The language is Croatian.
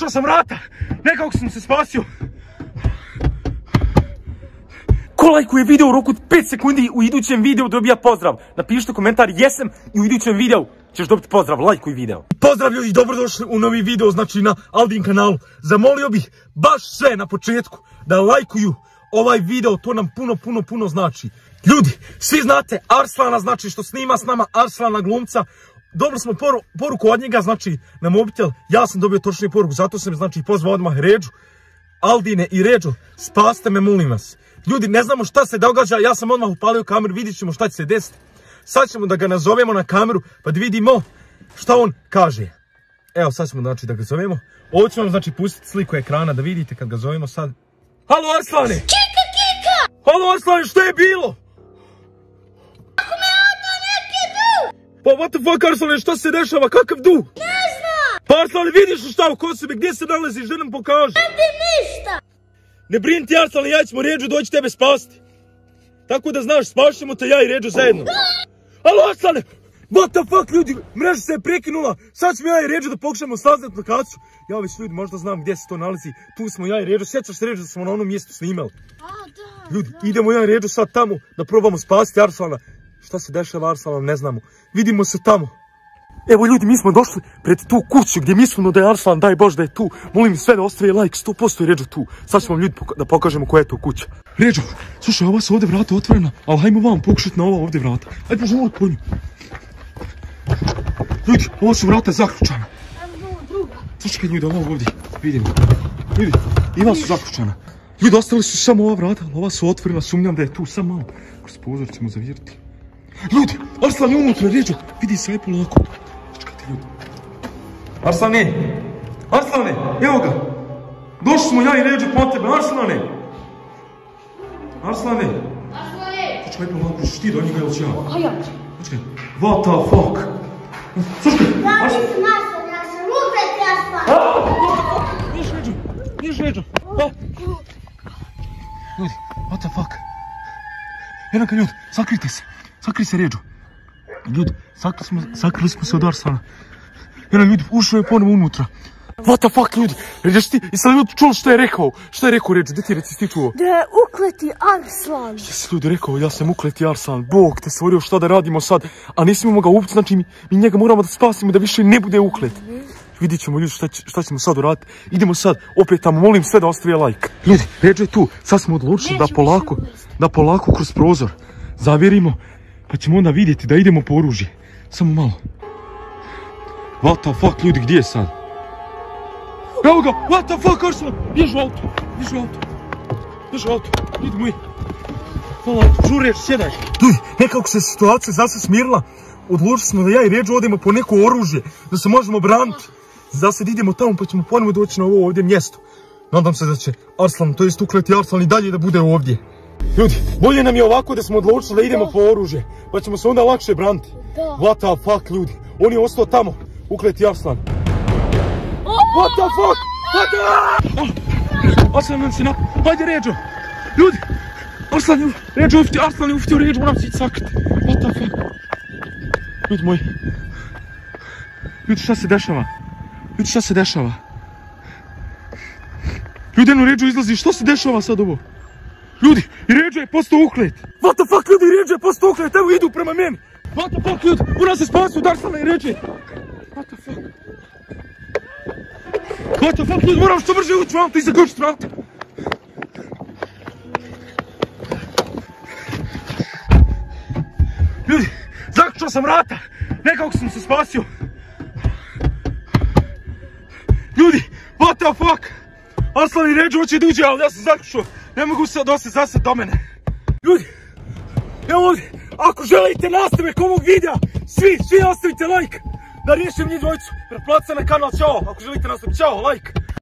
Zaključao sam vrata. Nekako sam se spasio. Ko lajkuje video u roku od 5 sekundi u idućem videu dobija pozdrav. Napišite komentar jesam i u idućem videu ćeš dobiti pozdrav. Lajkuj video. Pozdrav ljudi, dobrodošli u novi video, znači na Aldin kanalu. Zamolio bih baš sve na početku da lajkuju ovaj video, to nam puno, puno, puno znači. Ljudi, svi znate Arslana, znači što snima s nama Arslana glumca. Dobili smo poruku od njega, znači na mobitel. Ja sam dobio točniju poruku, zato sam znači pozvao odmah Ređu. Aldine i Ređu, spaste me, molim vas. Ljudi, ne znamo šta se događa, ja sam odmah upalio kameru, vidjet ćemo šta će se desiti. Sad ćemo da ga nazovemo na kameru, pa da vidimo šta on kaže. Evo, sad ćemo znači da ga zovemo. Ovo ću vam znači pustiti sliku ekrana da vidite kad ga zovemo sad. Halo Arslane! Kika, kika! Halo Arslane, što je bilo? Pa what the fuck Arslane, šta se dešava, kakav du? Ne znam! Pa Arslane, vidiš šta u Kosovi, gdje se nalaziš, da nam pokaži? Ne bi ništa! Ne brini ti Arslane, ja ćemo Ređu doći tebe spasti. Tako da znaš, spašćemo te ja i Ređu zajedno. Halo Arslane! What the fuck ljudi, mreža se je prekinula, sad ćemo ja i Ređu da pokušamo saznat lokaciju. Ja već ljudi možda znam gdje se to nalazi, tu smo ja i Ređu, sjećaš se Ređu da smo na onom mjestu snimali. A, da. Ljudi, idemo ja i Ređu sad tamo da probamo spasiti Arslana. Šta se dešava Arslana, ne znamo. Vidimo se tamo. Evo ljudi, mi smo došli pred tu kuću gdje mislimo da je Arslan, daj Bož da je tu. Molim sve da ostaje like, 100% i Ređu tu. Sad ćemo vam ljudi da pokažemo koja je to kuća. Ređu, slušaj, ova su ovdje vrata otvorena, ali hajmo vam pokušati na ova ovdje vrata. Ajde, možemo ovdje po nju. Ljudi, ovo su vrata zaključana. Slušaj ljudi, ovo ovdje, vidimo. Ljudi, ima su zaključana. Ljudi, ostali su samo ova vrata, ali ova su otvorena, sumnjam da je tu, samo malo. Kroz pozor ćemo zavjeriti. Ljudi, Arslan je unutra, Ređo, vidi sve polako. Čekajte ljudi. Arslane, Arslane, evo ga. Došli smo ja i Ređo po tebe, Arslane. Arslane. Aslane! Čekaj polako, ti do njega ili ću ja? A ja ću. Čekaj, what the fuck? Slušaj, Ja Arslan. nisam Aslan, ja sam Rupert Aslan! Niš Ređo, niš Ređo. Pa. Ljudi, what the fuck? Jednaka ljudi, sakrite se. Sakri se Ređo. Ljudi, sakrili smo, sakrili smo se od Arslana. Jedan ljudi, ušao je ponovo unutra. What the fuck ljudi? Jesi ti, jesi li ljudi čuli što je rekao? Što je rekao Ređo? Gdje ti reci ti čuo? Da je ukleti Arslan. Jesi ljudi rekao, ja sam ukleti Arsan, Bog te stvorio šta da radimo sad, a smijemo ga ubiti, znači mi, mi njega moramo da spasimo da više ne bude uklet. Vidjet ćemo ljudi šta, će- šta ćemo sad uraditi. Idemo sad, opet tamo, molim sve da ostavi like. Ljudi, Ređo je tu, sad smo odlučili da polako, da polako kroz prozor zavjerimo, pa ćemo onda vidjeti da idemo po oružje. Samo malo. What the fuck, ljudi, gdje je sad? Evo ga, what the fuck, Arsan, bježi u auto, bježi u auto. Bježi u auto, ljudi moji. Hvala, žure, sjedaj. Ljudi, nekako se situacija zase smirila. Odlučili smo da ja i Ređo odemo po neko oružje, da se možemo braniti. Za sad idemo tamo pa ćemo ponovno doći na ovo ovdje mjesto. Nadam se da će Arslan, to jest ukleti Arslan i dalje da bude ovdje. Ljudi, bolje nam je ovako da smo odlučili da idemo po oružje, pa ćemo se onda lakše braniti. Da. What the fuck, ljudi, on je ostao tamo, ukleti Arslan. What the fuck? What the... Arslan nam se nap... Hajde Ređo! Ljudi! Arslan je... Ređo uftio, Arslan je uftio Ređo, moram se ići sakriti. What the fuck? Ljudi moji. Ljudi šta se dešava? Ljudi šta se dešava? Ljudi, eno Ređo izlazi, što se dešava sad ovo? Ljudi, i Ređo je postao uklet. What the fuck, ljudi, Ređo je postao uklet, evo idu prema meni. What the fuck, ljudi, moram se spasiti od Arslana i Ređe. What the fuck? What the fuck, ljudi, moram što brže ući u auto i zagršiti vrata. Ljudi, zaključao sam vrata. Nekako sam se spasio. Ljudi, what the fuck? Aslan i Ređo hoće da uđe, ali ja sam zaključao. Ne mogu se dosta zasad do mene. Ljudi, evo ako želite nastavak ovog videa, svi, svi ostavite like. Da riješim njih dvojicu. Pretplatite na kanal, čao. Ako želite nastavak, čao, like.